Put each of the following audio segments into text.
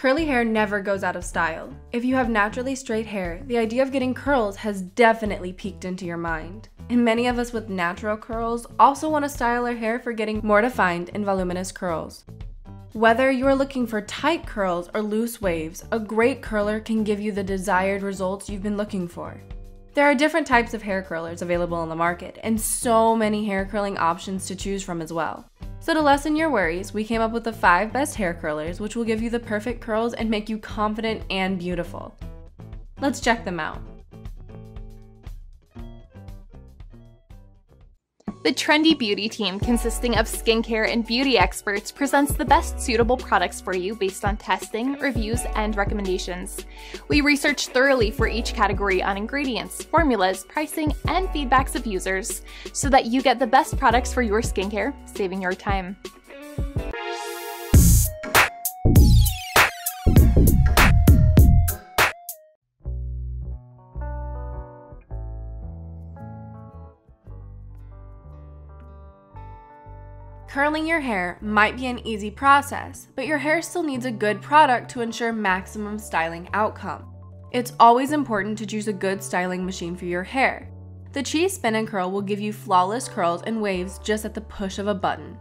Curly hair never goes out of style. If you have naturally straight hair, the idea of getting curls has definitely peeked into your mind. And many of us with natural curls also want to style our hair for getting more defined and voluminous curls. Whether you are looking for tight curls or loose waves, a great curler can give you the desired results you've been looking for. There are different types of hair curlers available on the market, and so many hair curling options to choose from as well. So to lessen your worries, we came up with the 5 best hair curlers which will give you the perfect curls and make you confident and beautiful. Let's check them out. The Trendy Beauty team, consisting of skincare and beauty experts, presents the best suitable products for you based on testing, reviews, and recommendations. We research thoroughly for each category on ingredients, formulas, pricing, and feedbacks of users so that you get the best products for your skincare, saving your time. Curling your hair might be an easy process, but your hair still needs a good product to ensure maximum styling outcome. It's always important to choose a good styling machine for your hair. The Chi Spin and Curl will give you flawless curls and waves just at the push of a button.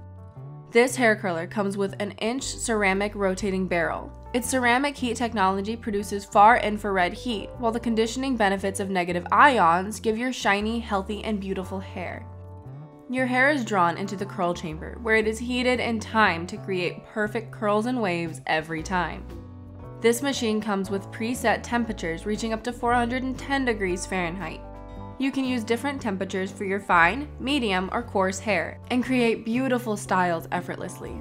This hair curler comes with an inch ceramic rotating barrel. Its ceramic heat technology produces far infrared heat, while the conditioning benefits of negative ions give your shiny, healthy, and beautiful hair. Your hair is drawn into the curl chamber, where it is heated in time to create perfect curls and waves every time. This machine comes with preset temperatures reaching up to 410 degrees Fahrenheit. You can use different temperatures for your fine, medium, or coarse hair, and create beautiful styles effortlessly.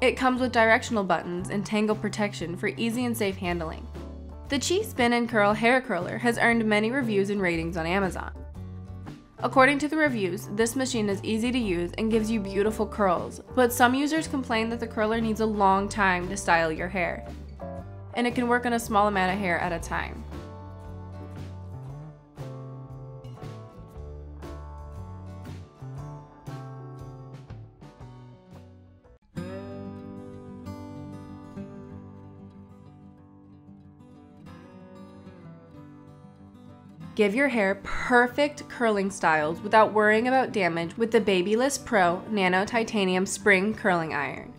It comes with directional buttons and tangle protection for easy and safe handling. The Chi Spin and Curl Hair Curler has earned many reviews and ratings on Amazon. According to the reviews, this machine is easy to use and gives you beautiful curls, but some users complain that the curler needs a long time to style your hair, and it can work on a small amount of hair at a time. Give your hair perfect curling styles without worrying about damage with the Babyliss Pro Nano Titanium Spring Curling Iron.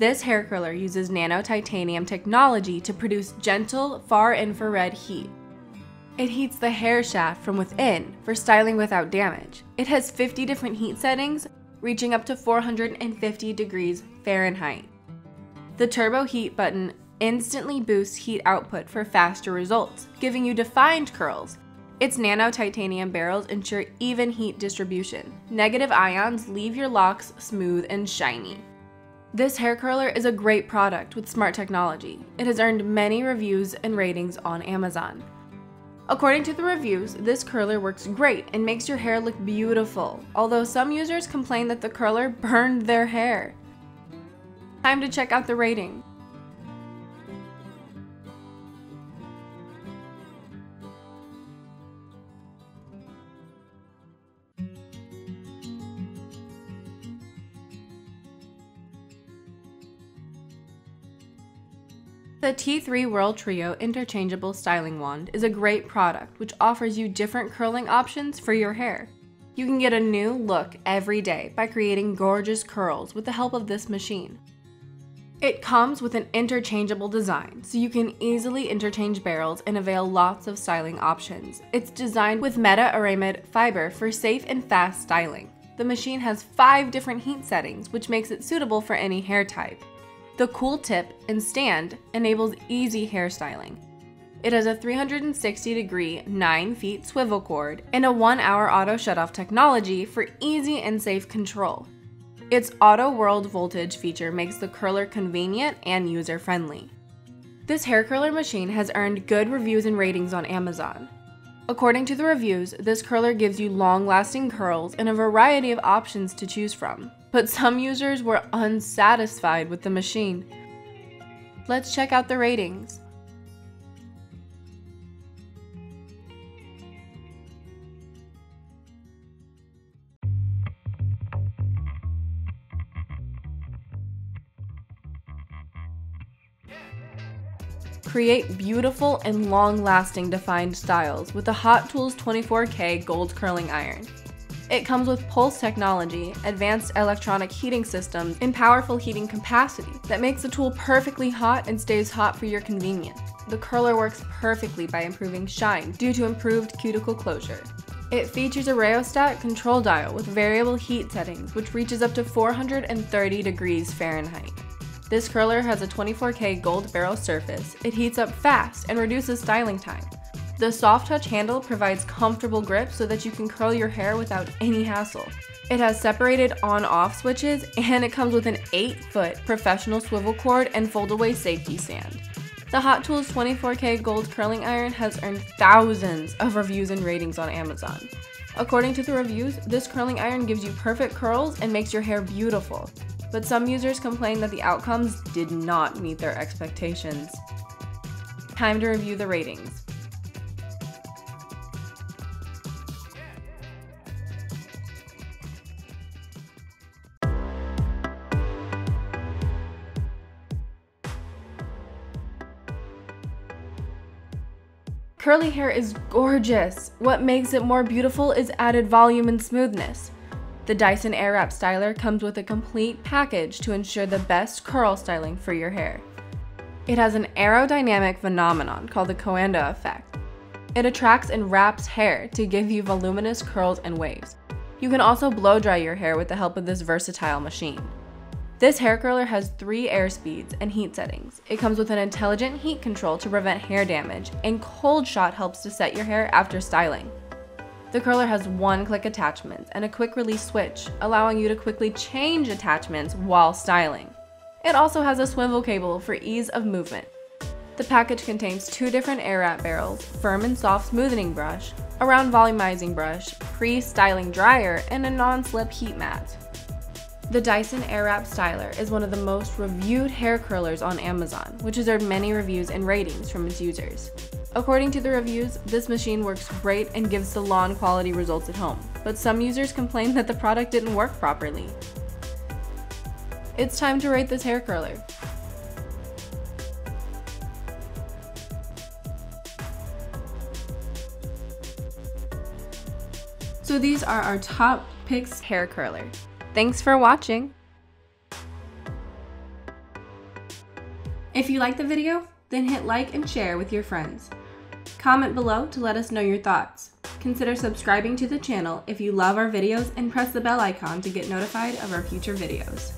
This hair curler uses nano titanium technology to produce gentle, far infrared heat. It heats the hair shaft from within for styling without damage. It has 50 different heat settings, reaching up to 450 degrees Fahrenheit. The turbo heat button instantly boosts heat output for faster results, giving you defined curls its nano titanium barrels ensure even heat distribution. Negative ions leave your locks smooth and shiny. This hair curler is a great product with smart technology. It has earned many reviews and ratings on Amazon. According to the reviews, this curler works great and makes your hair look beautiful, although some users complain that the curler burned their hair. Time to check out the rating. The T3 Whirl Trio Interchangeable Styling Wand is a great product which offers you different curling options for your hair. You can get a new look every day by creating gorgeous curls with the help of this machine. It comes with an interchangeable design, so you can easily interchange barrels and avail lots of styling options. It's designed with meta aramid fiber for safe and fast styling. The machine has five different heat settings, which makes it suitable for any hair type. The cool tip and stand enables easy hairstyling. It has a 360 degree 9 feet swivel cord and a 1 hour auto shutoff technology for easy and safe control. Its auto world voltage feature makes the curler convenient and user friendly. This hair curler machine has earned good reviews and ratings on Amazon. According to the reviews, this curler gives you long lasting curls and a variety of options to choose from but some users were unsatisfied with the machine. Let's check out the ratings. Create beautiful and long-lasting defined styles with the Hot Tools 24K Gold Curling Iron. It comes with pulse technology, advanced electronic heating systems, and powerful heating capacity that makes the tool perfectly hot and stays hot for your convenience. The curler works perfectly by improving shine due to improved cuticle closure. It features a rheostat control dial with variable heat settings, which reaches up to 430 degrees Fahrenheit. This curler has a 24K gold barrel surface, it heats up fast and reduces styling time. The soft touch handle provides comfortable grip so that you can curl your hair without any hassle. It has separated on-off switches and it comes with an 8-foot professional swivel cord and fold-away safety stand. The Hot Tools 24K Gold Curling Iron has earned thousands of reviews and ratings on Amazon. According to the reviews, this curling iron gives you perfect curls and makes your hair beautiful. But some users complained that the outcomes did not meet their expectations. Time to review the ratings. Curly hair is gorgeous. What makes it more beautiful is added volume and smoothness. The Dyson Airwrap Styler comes with a complete package to ensure the best curl styling for your hair. It has an aerodynamic phenomenon called the Coanda effect. It attracts and wraps hair to give you voluminous curls and waves. You can also blow dry your hair with the help of this versatile machine. This hair curler has three air speeds and heat settings. It comes with an intelligent heat control to prevent hair damage, and Cold Shot helps to set your hair after styling. The curler has one-click attachments and a quick release switch, allowing you to quickly change attachments while styling. It also has a swivel cable for ease of movement. The package contains two different air wrap barrels, firm and soft smoothing brush, a round volumizing brush, pre-styling dryer, and a non-slip heat mat. The Dyson Airwrap Styler is one of the most reviewed hair curlers on Amazon, which has earned many reviews and ratings from its users. According to the reviews, this machine works great and gives salon quality results at home, but some users complained that the product didn't work properly. It's time to rate this hair curler. So these are our top picks hair curler. Thanks for watching. If you liked the video, then hit like and share with your friends. Comment below to let us know your thoughts. Consider subscribing to the channel if you love our videos and press the bell icon to get notified of our future videos.